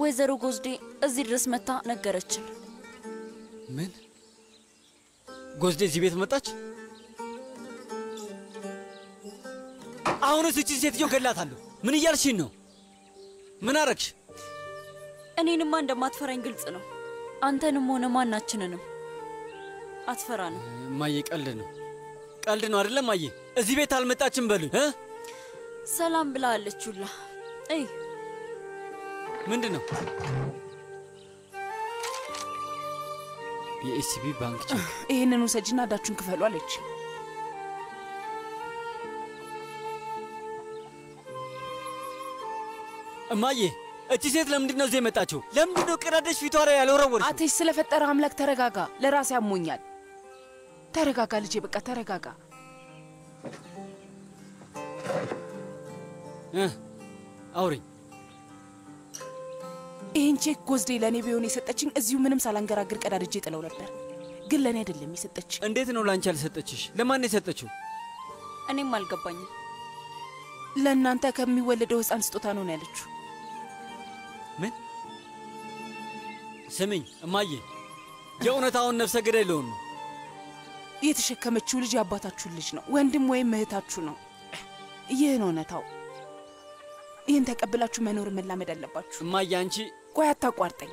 ወይዘሮ ጎዝዴ እዚህ ድረስ መታ ነገረችን። ምን ጎዝዴ እዚህ ቤት መጣች? አሁንስ እቺ ሴትዮ ገላታለሁ። ምን እያልሽኝ ነው? ምን አረግሽ? እኔንማ እንደማትፈራኝ ግልጽ ነው። አንተንም ሆነ ማናችንንም አትፈራ ነው። እማዬ ቀልድ ነው፣ ቀልድ ነው አይደለም? እማዬ እዚህ ቤት አልመጣችም በሉኝ እ ሰላም ብላለች ሁላ። እይ ምንድን ነው? የኤስቢ ባንክ ቼክ። ይህንን ውሰጅና እዳችሁን ክፈሉ አለች። እማዬ እቺ ሴት ለምንድን ነው እዚህ የመጣችው? ለምንድን ነው ቀዳደሽ ፊቷ ላይ ያልወረወርሽው? አቴሽ ስለፈጠረ አምላክ ተረጋጋ። ለራሴ አሞኛል። ተረጋጋ ልጄ፣ በቃ ተረጋጋ። እ አውሪኝ። ይህን ቼክ ጎዝዴ ለእኔ ቢሆን የሰጠችኝ እዚሁ ምንም ሳላንገራግር ቀዳድጄ ጥለው ነበር። ግን ለእኔ አይደለም የሰጠች። እንዴት ነው ላንቺ ያልሰጠችሽ? ለማን ነው የሰጠችው? እኔም አልገባኝም። ለእናንተ ከሚወለደው ሕፃን ስጦታ ነው ነው ያለችው። ምን? ስሚኝ እማዬ፣ የእውነት አሁን ነፍሰ ገዳይ ነው። የተሸከመችው ልጅ የአባታችሁን ልጅ ነው፣ ወንድም ወይም እህታችሁ ነው። ይህ ነው እውነታው። ይህን ተቀብላችሁ መኖር መላመድ አለባችሁ። እማዬ አንቺ ቆይ አታቋርጠኝ።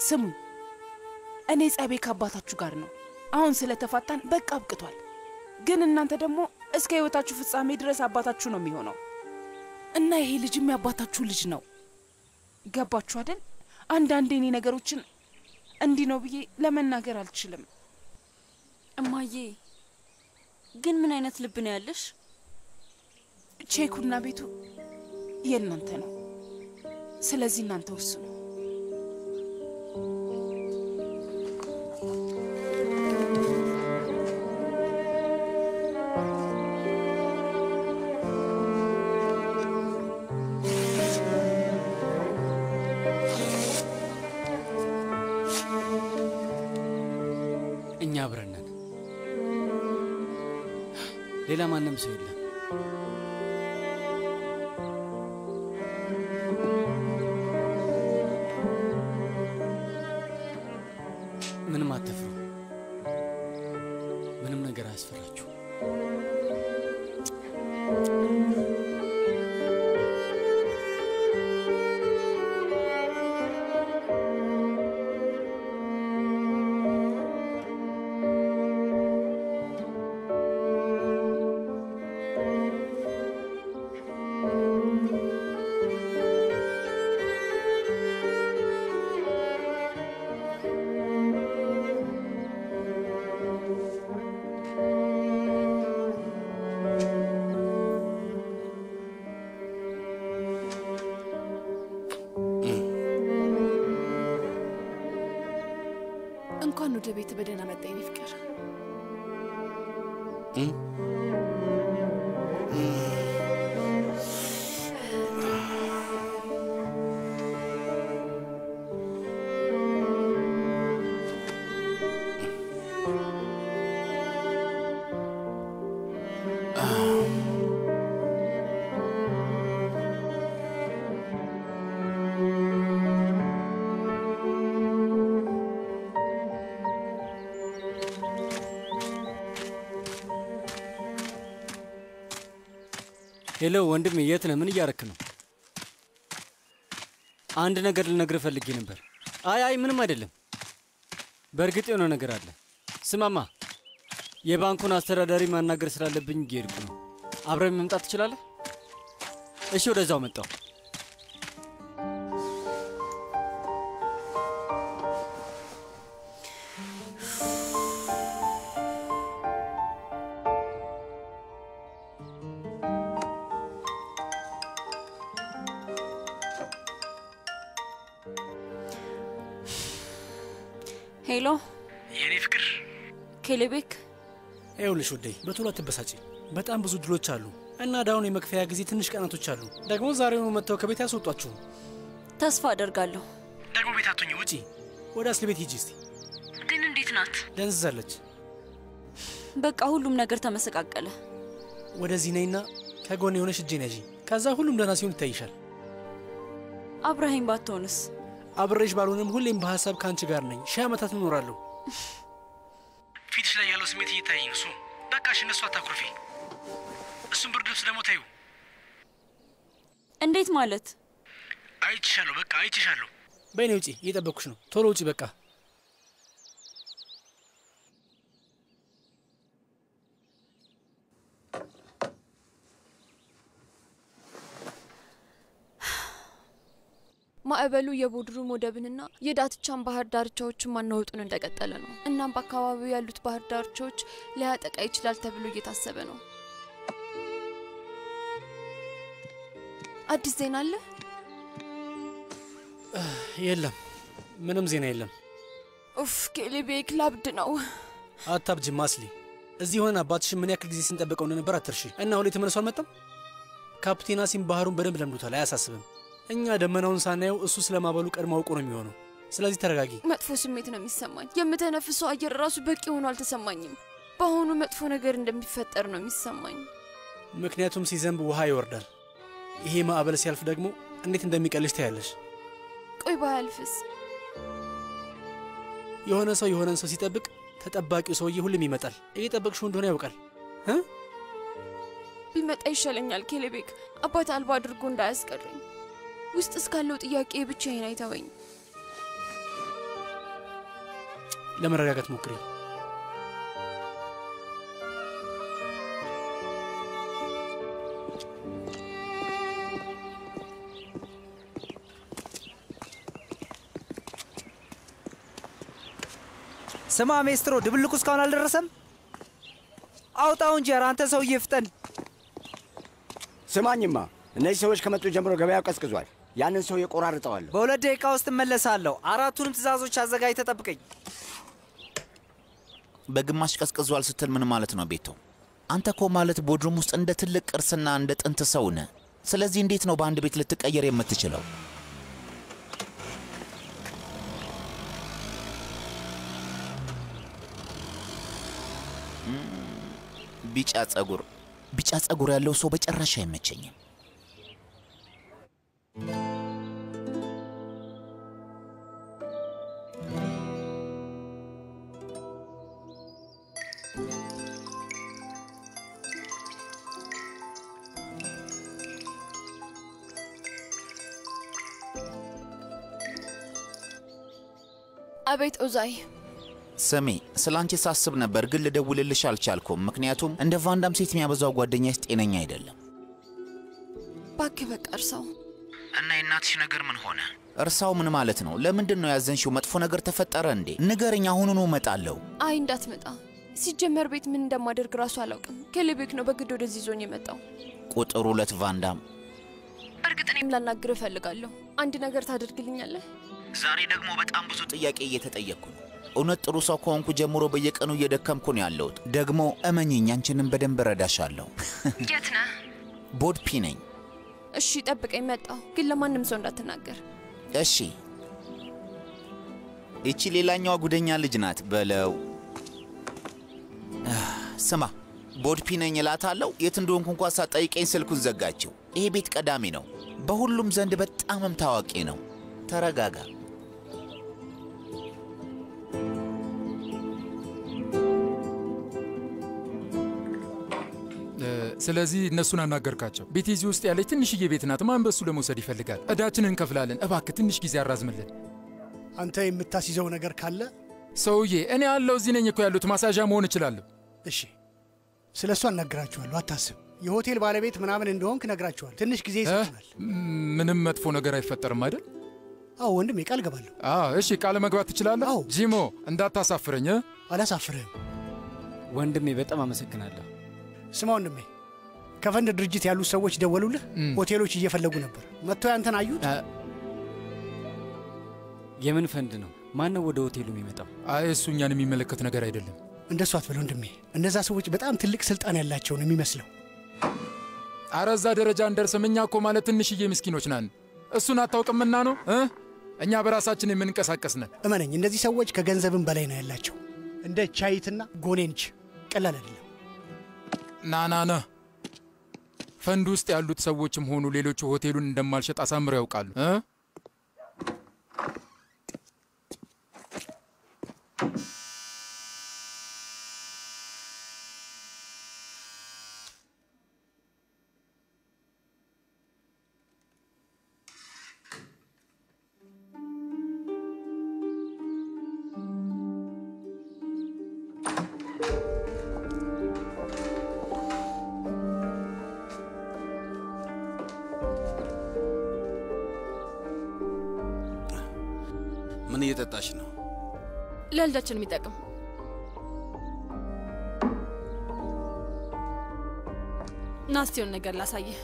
ስሙ፣ እኔ ጸቤ ከአባታችሁ ጋር ነው። አሁን ስለተፋታን በቃ አብቅቷል። ግን እናንተ ደግሞ እስከ ህይወታችሁ ፍጻሜ ድረስ አባታችሁ ነው የሚሆነው እና ይሄ ልጅም የአባታችሁ ልጅ ነው። ገባችሁ አይደል? አንዳንዴ እኔ ነገሮችን እንዲህ ነው ብዬ ለመናገር አልችልም። እማዬ ግን ምን አይነት ልብ ነው ያለሽ? ቼኩና ቤቱ የእናንተ ነው። ስለዚህ እናንተ ወስኑ። እኛ አብረን ሌላ ማንም ሰው የለም። አያስፈራችሁ። ወደ ቤት በደህና መጣ። የኔ Hello ወንድሜ፣ የት ነህ? ምን እያረክ ነው? አንድ ነገር ልነግርህ ፈልጌ ነበር። አይ አይ፣ ምንም አይደለም። በእርግጥ የሆነ ነገር አለ። ስማማ፣ የባንኩን አስተዳዳሪ ማናገር ስላለብኝ እየሄድኩ ነው። አብረን መምጣት ትችላለህ? እሺ፣ ወደዛው መጣሁ። ኬሌቤክ፣ ይኸውልሽ ውዴ፣ በቶሎ አትበሳጪ። በጣም ብዙ ድሎች አሉ እና እዳውን የመክፈያ ጊዜ ትንሽ ቀናቶች አሉ። ደግሞ ዛሬውኑ መጥተው ከቤት ያስወጧችሁ። ተስፋ አደርጋለሁ። ደግሞ ቤት አትሁኝ፣ ውጪ። ወደ አስሊ ቤት ሂጂ እስቲ። ግን እንዴት ናት? ደንዝዛለች። በቃ ሁሉም ነገር ተመሰቃቀለ። ወደዚህ ነይና ከጎኔ ሆነሽ እጄን ያዢ። ከዛ ሁሉም ደህና ሲሆን ይታይሻል። አብረኸኝ ባትሆንስ? አብሬሽ ባልሆንም ሁሌም በሀሳብ ከአንቺ ጋር ነኝ። ሺህ ዓመታት እኖራለሁ። ፊትሽ ላይ ያለው ስሜት እየታየኝ እሱ በቃሽ፣ እነሱ አታኩርፊ። እሱም ብርድ ልብስ ደግሞ ታዩ። እንዴት ማለት? አይችሻለሁ፣ በቃ አይችሻለሁ። በይኔ ውጪ፣ እየጠበኩሽ ነው። ቶሎ ውጪ በቃ። ማዕበሉ የቦድሩም ወደብንና የዳትቻን ባህር ዳርቻዎችን ማናወጡን እንደቀጠለ ነው። እናም በአካባቢው ያሉት ባህር ዳርቻዎች ሊያጠቃ ይችላል ተብሎ እየታሰበ ነው። አዲስ ዜና አለ? የለም፣ ምንም ዜና የለም። ኡፍ ኬሌቤክ ላብድ ነው። አታብጅ አስሊ። እዚህ ሆነን አባትሽን ምን ያክል ጊዜ ስንጠብቀው እንደነበር አትርሺ። እና ሁሌ ተመልሶ አልመጣም። ካፕቴን አሲም ባህሩን በደንብ ለምዶታል፣ አያሳስብም። እኛ ደመናውን ሳናየው እሱ ስለማበሉ ቀድሞ አውቆ ነው የሚሆነው። ስለዚህ ተረጋጊ። መጥፎ ስሜት ነው የሚሰማኝ። የምተነፍሰው አየር ራሱ በቂ ሆኖ አልተሰማኝም። በአሁኑ መጥፎ ነገር እንደሚፈጠር ነው የሚሰማኝ። ምክንያቱም ሲዘንብ ውሃ ይወርዳል። ይሄ ማዕበል ሲያልፍ ደግሞ እንዴት እንደሚቀልሽ ታያለሽ። ቆይ ባያልፍስ? የሆነ ሰው የሆነን ሰው ሲጠብቅ ተጠባቂው ሰውዬ ሁሉም ይመጣል። እየጠበቅሽው እንደሆነ ያውቃል እ ቢመጣ ይሻለኛል ኬሌቤክ፣ አባት አልባ አድርጎ እንዳያስቀረኝ። ውስጥ እስካለው ጥያቄ ብቻዬን አይተወኝ። ለመረጋጋት ሞክሪ። ስማ ሜስትሮ፣ ድብልቁ እስካሁን አልደረሰም? አውጣው እንጂ ኧረ አንተ ሰውዬ ፍጠን። ስማኝማ፣ እነዚህ ሰዎች ከመጡ ጀምሮ ገበያው ቀዝቅዟል። ያንን ሰው የቆራርጠዋለሁ። በሁለት ደቂቃ ውስጥ እመለሳለሁ። አራቱንም ትእዛዞች አዘጋጅ፣ ተጠብቀኝ። በግማሽ ቀዝቅዟል ስትል ምን ማለት ነው ቤቶ? አንተ እኮ ማለት ቦድሩም ውስጥ እንደ ትልቅ ቅርስና እንደ ጥንት ሰው ነህ። ስለዚህ እንዴት ነው በአንድ ቤት ልትቀየር የምትችለው? ቢጫ ጸጉር ቢጫ ጸጉር ያለው ሰው በጭራሽ አይመቸኝም። አቤት ኦዛይ። ስሜ ስለ አንቺ ሳስብ ነበር፣ ግን ልደውልልሽ አልቻልኩም። ምክንያቱም እንደ ቫንዳም ሴት የሚያበዛው ጓደኛሽ ጤነኛ አይደለም። እባክህ በቃ እርሳው። እና የእናትሽ ነገር ምን ሆነ? እርሳው ምን ማለት ነው? ለምንድን ነው ያዘንሽው? መጥፎ ነገር ተፈጠረ እንዴ? ንገረኝ፣ አሁኑኑ እመጣለሁ። አይ እንዳትመጣ። ሲጀመር ቤት ምን እንደማደርግ ራሱ አላውቅም። ኬሌቤክ ነው በግድ ወደዚህ ዞኝ የመጣው። ቁጥር ሁለት ቫንዳም። እርግጥ እኔም ላናግር እፈልጋለሁ። አንድ ነገር ታደርግልኛለህ? ዛሬ ደግሞ በጣም ብዙ ጥያቄ እየተጠየቅኩ ነው። እውነት ጥሩ ሰው ከሆንኩ ጀምሮ በየቀኑ እየደከምኩ ነው ያለሁት። ደግሞ እመኝኝ፣ አንቺንም በደንብ እረዳሻለሁ። የት ነህ? ቦድፒ ነኝ። እሺ ጠብቀኝ፣ መጣሁ። ግን ለማንም ሰው እንዳትናገር። እሺ። ይቺ ሌላኛዋ ጉደኛ ልጅ ናት በለው። ስማ ቦድፒ ነኝ እላታለሁ። የት እንደሆንኩ እንኳ ሳትጠይቀኝ ስልኩን ዘጋችው። ይሄ ቤት ቀዳሚ ነው፣ በሁሉም ዘንድ በጣምም ታዋቂ ነው። ተረጋጋ። ስለዚህ እነሱን አናገርካቸው። ቤት እዚህ ውስጥ ያለች ትንሽዬ ቤት ናት። ማን በሱ ለመውሰድ ይፈልጋል? እዳችንን እንከፍላለን። እባክህ ትንሽ ጊዜ አራዝምልን። አንተ የምታስይዘው ነገር ካለ ሰውዬ፣ እኔ ያለው እዚህ ነኝ እኮ ያሉት። ማሳዣ መሆን እችላለሁ። እሺ፣ ስለ እሱ አናግራችኋለሁ፣ አታስብ። የሆቴል ባለቤት ምናምን እንደሆንክ ነግራችኋል። ትንሽ ጊዜ ይሰጡናል። ምንም መጥፎ ነገር አይፈጠርም አይደል? አዎ ወንድሜ፣ ቃል ገባለሁ። እሺ፣ ቃል መግባት ትችላለህ? ጂሞ፣ እንዳታሳፍረኝ። አላሳፍርህም ወንድሜ። በጣም አመሰግናለሁ። ስማ ወንድሜ፣ ከፈንድ ድርጅት ያሉት ሰዎች ደወሉልህ? ሆቴሎች እየፈለጉ ነበር። መጥተው ያንተን አዩት? የምን ፈንድ ነው? ማን ነው ወደ ሆቴሉ የሚመጣው? አይ እሱ እኛን የሚመለከት ነገር አይደለም። እንደሱ አትበል ወንድሜ። እነዛ ሰዎች በጣም ትልቅ ስልጣን ያላቸው ነው የሚመስለው። አረ እዛ ደረጃ እንደርስም። እኛ እኮ ማለት ትንሽዬ ምስኪኖች ነን። እሱን አታውቅምና ነው እ እኛ በራሳችን የምንንቀሳቀስ ነን። እመነኝ፣ እነዚህ ሰዎች ከገንዘብም በላይ ነው ያላቸው። እንደ ቻይትና ጎኔንች ቀላል አይደለም። ናናነ ፈንድ ውስጥ ያሉት ሰዎችም ሆኑ ሌሎቹ ሆቴሉን እንደማልሸጥ አሳምረው ያውቃሉ። እ ለልጃችን የሚጠቅም ናስቲውን ነገር ላሳየህ።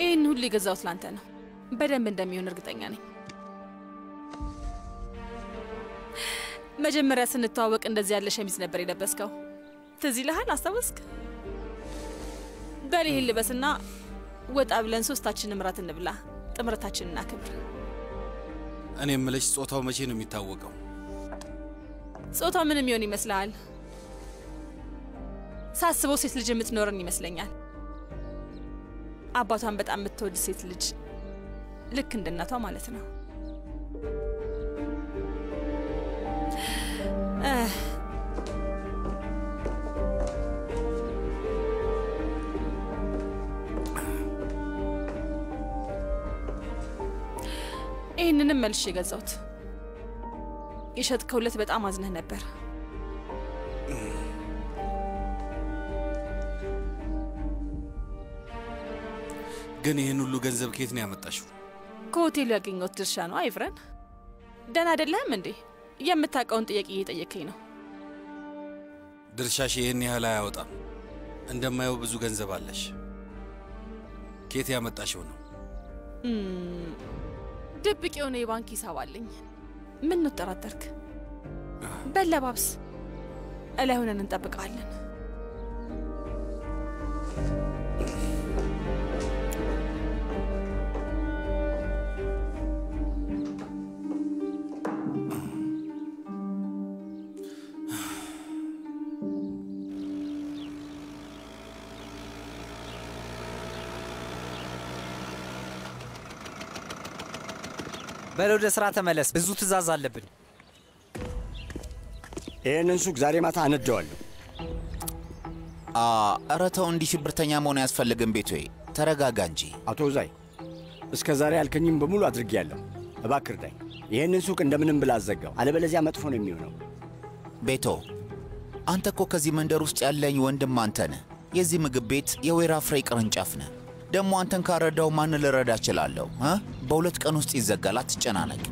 ይህን ሁሉ የገዛሁት ላንተ ነው። በደንብ እንደሚሆን እርግጠኛ ነኝ። መጀመሪያ ስንተዋወቅ እንደዚህ ያለ ሸሚዝ ነበር የለበስከው። ትዝ ይልሃል? አስታወስክ? በል ልበስና ወጣ ብለን ሶስታችንም እራት እንብላ፣ ጥምረታችንን እናክብር። እኔ የምልሽ ጾታው መቼ ነው የሚታወቀው? ጾታው ምን የሚሆን ይመስልሃል? ሳስበው ሴት ልጅ የምትኖረን ይመስለኛል። አባቷን በጣም የምትወድ ሴት ልጅ፣ ልክ እንደ እናቷ ማለት ነው። ይህንንም መልሽ የገዛሁት የሸጥከውለት በጣም አዝነህ ነበር። ግን ይህን ሁሉ ገንዘብ ከየት ነው ያመጣሽው? ከሆቴሉ ያገኘሁት ድርሻ ነው። አይፍረን፣ ደህና አይደለህም እንዴ? የምታውቀውን ጥያቄ እየጠየከኝ ነው። ድርሻሽ ይህን ያህል አያወጣም። እንደማየው ብዙ ገንዘብ አለሽ። ከየት ያመጣሽው ነው? ድብቅ የሆነ የባንክ ሂሳብ አለኝ። ምን ነው ጠራጠርክ? በለባብስ እላይ ሆነን እንጠብቃለን። በል ወደ ስራ ተመለስ። ብዙ ትእዛዝ አለብን። ይህንን ሱቅ ዛሬ ማታ አነደዋለሁ። ኧረ ተው፣ እንዲህ ሽብርተኛ መሆን አያስፈልግም። ቤቶዬ ተረጋጋ እንጂ። አቶ ዛይ እስከ ዛሬ ያልከኝም በሙሉ አድርጌያለሁ። እባክህ እርዳኝ። ይህንን ሱቅ እንደምንም ብላ አዘጋው፣ አለበለዚያ መጥፎ ነው የሚሆነው። ቤቶ፣ አንተ እኮ ከዚህ መንደር ውስጥ ያለኝ ወንድም አንተ ነህ። የዚህ ምግብ ቤት የወይራ ፍሬ ቅርንጫፍ ነህ። ደግሞ አንተን ካረዳው ማን ልረዳ እችላለሁ? በሁለት ቀን ውስጥ ይዘጋል። አትጨናነቅ።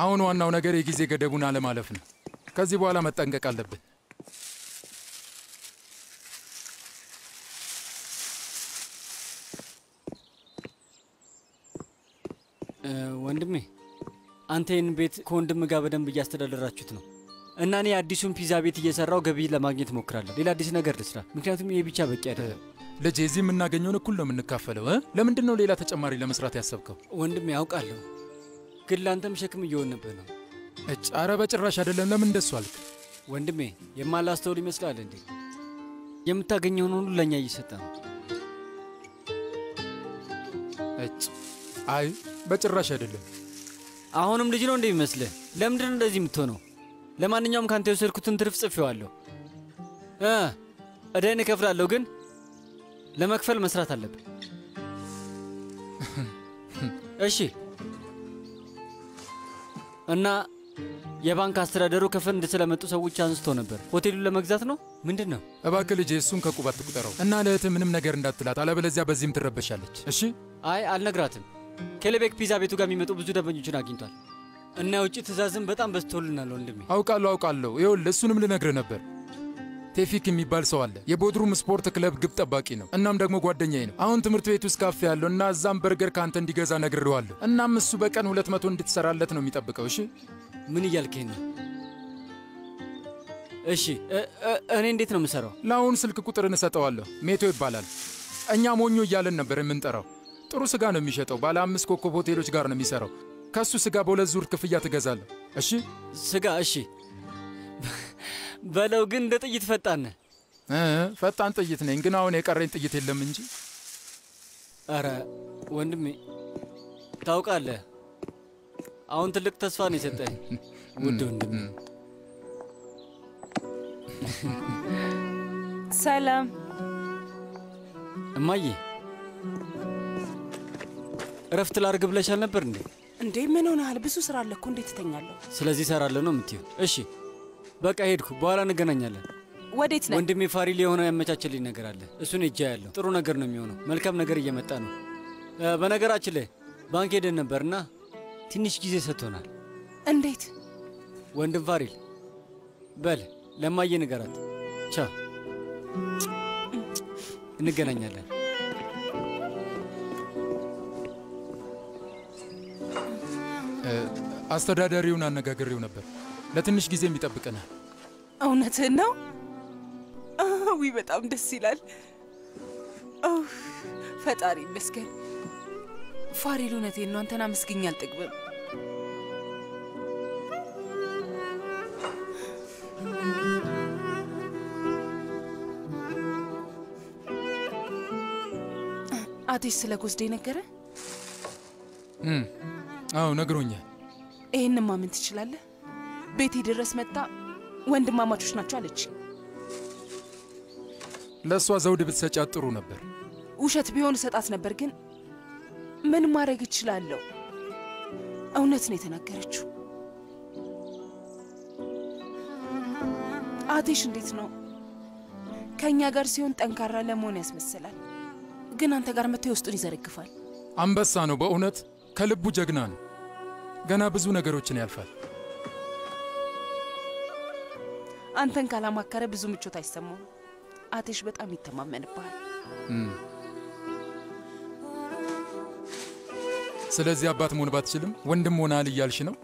አሁን ዋናው ነገር የጊዜ ገደቡን አለማለፍ ነው። ከዚህ በኋላ መጠንቀቅ አለብን። ወንድሜ አንተ ይህን ቤት ከወንድም ጋር በደንብ እያስተዳደራችሁት ነው እና እኔ አዲሱን ፒዛ ቤት እየሰራው ገቢ ለማግኘት ሞክራለሁ። ሌላ አዲስ ነገር ልስራ፣ ምክንያቱም ይሄ ብቻ በቂ አይደለም። ልጄ እዚህ የምናገኘውን እኩል ነው የምንካፈለው እ? ለምንድን ነው ሌላ ተጨማሪ ለመስራት ያሰብከው? ወንድሜ ያውቃለሁ፣ ግን ለአንተም ሸክም እየሆንብህ ነው። እጭ አረ በጭራሽ አይደለም። ለምን እንደሱ አልክ? ወንድሜ የማላስተውል ይመስላል እንዴ? የምታገኘውን ሁሉ ለእኛ እየሰጠ ነው። እጭ አይ በጭራሽ አይደለም። አሁንም ልጅ ነው እንደሚመስልህ? ለምንድን ነው እንደዚህ የምትሆነው? ለማንኛውም ካንተ የወሰድኩትን ትርፍ ጽፌዋለሁ። እ እዳይን እከፍላለሁ፣ ግን ለመክፈል መስራት አለብን። እሺ። እና የባንክ አስተዳደሩ ከፈንድ ስለመጡ ሰዎች አንስቶ ነበር። ሆቴሉን ለመግዛት ነው። ምንድን ነው? እባክህ ልጄ እሱን ከቁብ አትቁጠረው እና ለእህትህ ምንም ነገር እንዳትላት፣ አለበለዚያ በዚህም ትረበሻለች። እሺ አይ አልነግራትም። ኬሌቤክ ፒዛ ቤቱ ጋር የሚመጡ ብዙ ደንበኞችን አግኝቷል እና የውጭ ትእዛዝም በጣም በዝቶልናል ወንድሜ። አውቃለሁ አውቃለሁ። ይኸውልህ እሱንም ልነግርህ ነበር። ቴፊክ የሚባል ሰው አለ። የቦድሩም ስፖርት ክለብ ግብ ጠባቂ ነው። እናም ደግሞ ጓደኛዬ ነው። አሁን ትምህርት ቤት ውስጥ ካፌ ያለው እና እዛም በርገር ከአንተ እንዲገዛ ነግሬዋለሁ። እናም እሱ በቀን ሁለት መቶ እንድትሰራለት ነው የሚጠብቀው። እሺ ምን እያልከኝ ነው? እሺ እኔ እንዴት ነው የምሰራው? ለአሁን ስልክ ቁጥር እንሰጠዋለሁ። ሜቶ ይባላል። እኛ ሞኞ እያለን ነበር የምንጠራው። ጥሩ ስጋ ነው የሚሸጠው። ባለ አምስት ኮከብ ሆቴሎች ጋር ነው የሚሰራው። ከእሱ ስጋ በሁለት ዙር ክፍያ ትገዛለህ። እሺ ስጋ እሺ በለው። ግን እንደ ጥይት ፈጣን ነህ። እ ፈጣን ጥይት ነኝ፣ ግን አሁን የቀረኝ ጥይት የለም እንጂ። አረ ወንድሜ ታውቃለህ፣ አሁን ትልቅ ተስፋ ነው የሰጠኝ ውድ ወንድሜ። ሰላም እማዬ እረፍት ላርግ ብለሻል ነበር እንዴ? እንዴ ምን ሆነሃል? ብዙ ስራ አለ እኮ እንዴት እተኛለሁ? ስለዚህ እሰራለሁ ነው የምትይው? እሺ በቃ ሄድኩ፣ በኋላ እንገናኛለን። ወዴት ነህ? ወንድሜ ፋሪል የሆነ ያመቻቸልኝ ነገር አለ። እሱን እጃ ያለው ጥሩ ነገር ነው የሚሆነው። መልካም ነገር እየመጣ ነው። በነገራችን ላይ ባንክ ሄደን ነበርና ትንሽ ጊዜ ሰጥቶናል። እንዴት? ወንድም ፋሪል በል ለማየ ንገራት። ቻ እንገናኛለን። አስተዳዳሪውን አነጋግሬው ነበር። ለትንሽ ጊዜም ይጠብቀናል። እውነትህን ነው? አዊ በጣም ደስ ይላል። ፈጣሪ ይመስገን። ፋሪል እውነቴን ነው። አንተን አመስግኜ አልጠግብም። አቴሽ ስለ ጎስዴ ነገረ? አዎ ነግሮኛል። ይህን ማመን ትችላለህ? ቤቴ ድረስ መጣ ወንድማማቾች ናቸው አለች። ለእሷ ዘውድ ብትሰጫት ጥሩ ነበር። ውሸት ቢሆን እሰጣት ነበር፣ ግን ምን ማድረግ እችላለሁ? እውነት ነው የተናገረችው። አቴሽ እንዴት ነው? ከእኛ ጋር ሲሆን ጠንካራ ለመሆን ያስመስላል፣ ግን አንተ ጋር መጥቶ የውስጡን ይዘረግፋል። አንበሳ ነው በእውነት ከልቡ ጀግና ነው። ገና ብዙ ነገሮችን ያልፋል። አንተን ካላማከረ ብዙ ምቾት አይሰማውም። አቴሽ በጣም ይተማመንብሃል። ስለዚህ አባት መሆን ባትችልም ወንድም ሆናል እያልሽ ነው?